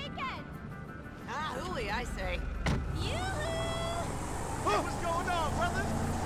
weekend! Ah, hooey, I say. Yoo-hoo! Hey, what's going on, brother?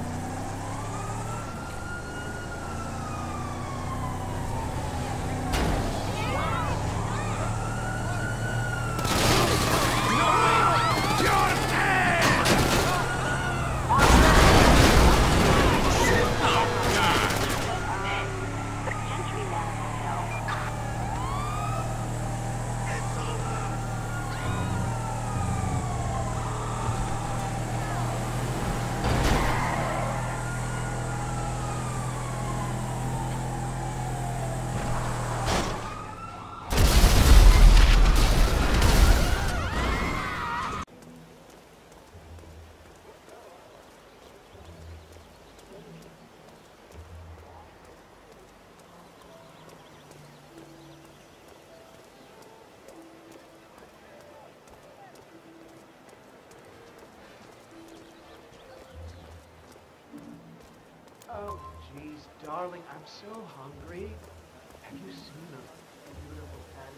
Oh, jeez, darling, I'm so hungry. Have you seen the beautiful patty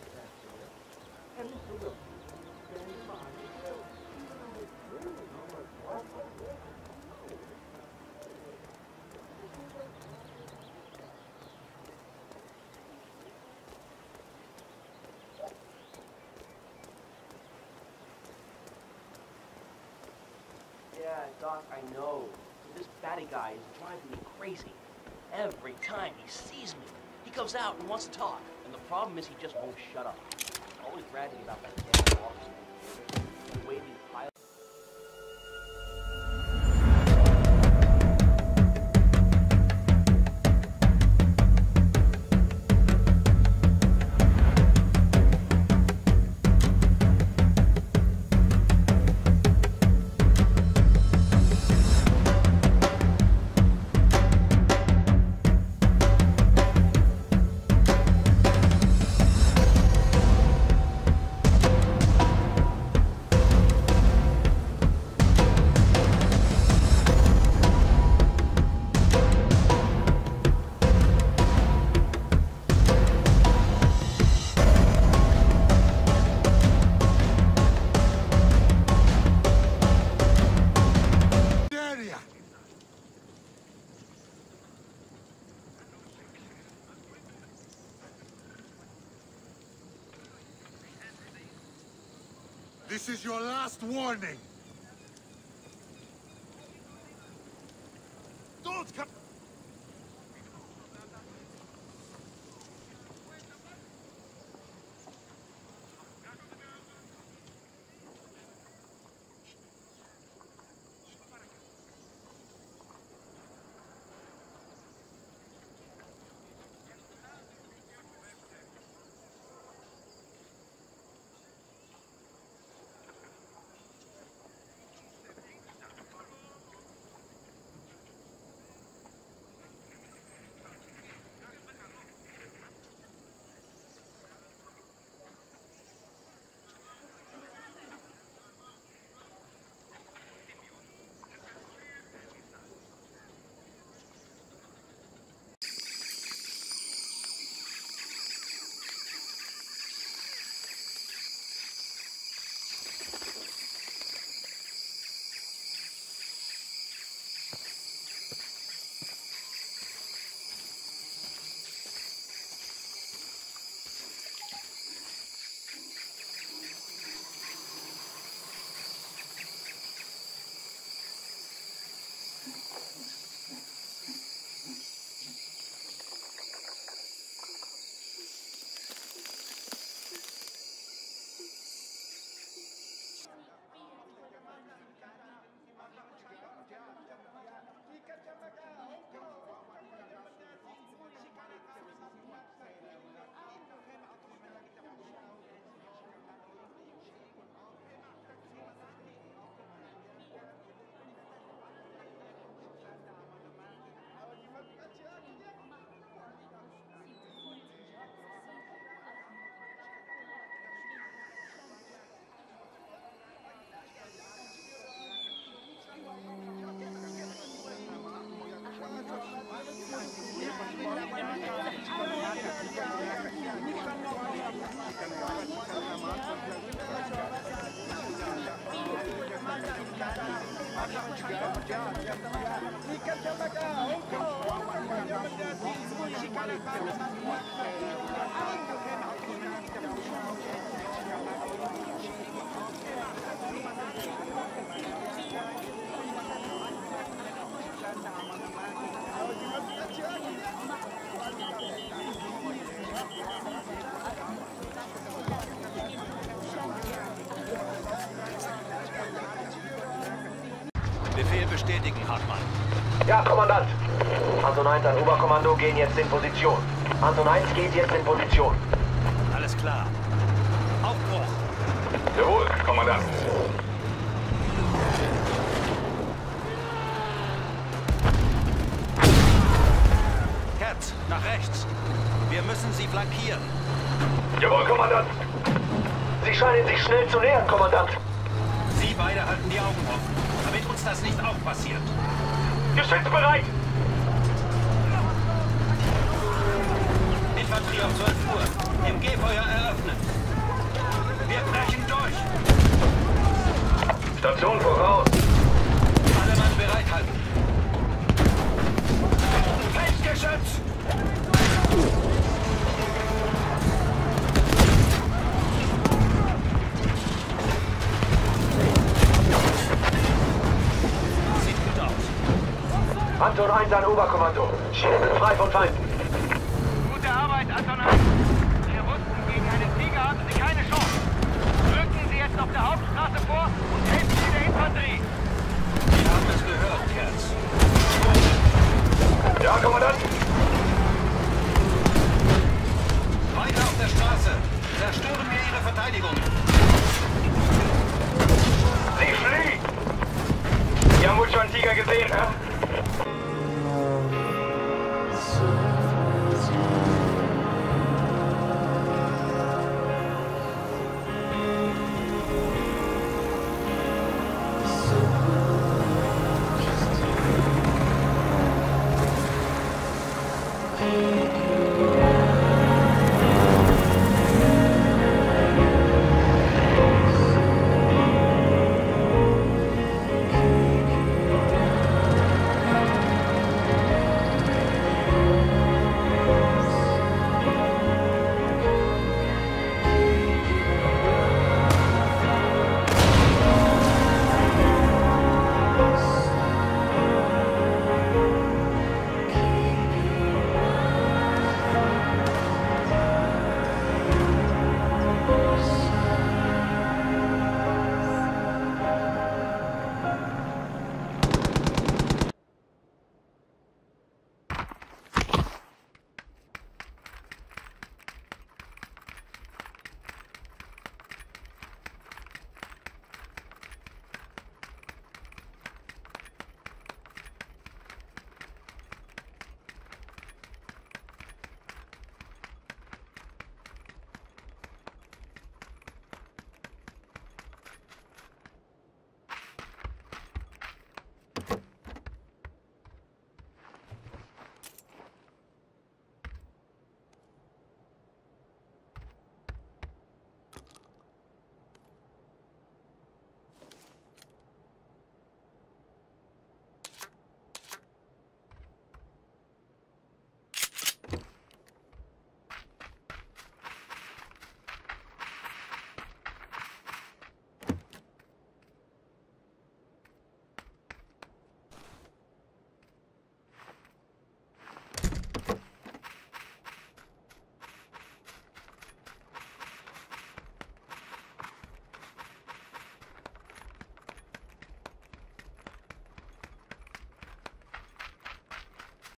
Yeah, Doc, I know. This batty guy is driving me crazy. Every time he sees me, he goes out and wants to talk. And the problem is he just won't shut up. Always bragging about that damn office. Waving is your last warning. Don't come. Ikan tembaga, ungkap, ungkap, menjadi ungkap, ungkap, bestätigen, Hartmann. Ja, Kommandant. Anton 1 an Oberkommando gehen jetzt in Position. Anton 1 geht jetzt in Position. Alles klar. Aufbruch! Jawohl, Kommandant. Cat, nach rechts. Wir müssen sie flankieren. Jawohl, Kommandant. Sie scheinen sich schnell zu nähern, Kommandant. Sie beide halten die Augen offen, damit uns das nicht auch passiert. Geschütz bereit! Infanterie auf 12 Uhr. Im Gehfeuer eröffnet. Wir brechen durch. Station voraus. Alle Mann bereithalten. Feldgeschütz! Anton 1 an Oberkommando. Sind frei von Feinden. Gute Arbeit, Anton 1. Wir wussten, gegen einen Tiger haben Sie keine Chance. Rücken Sie jetzt auf der Hauptstraße vor und helfen Sie der Infanterie. Wir haben es gehört, Kerz. Ja, Kommandant. Weiter auf der Straße. Zerstören wir ihre Verteidigung.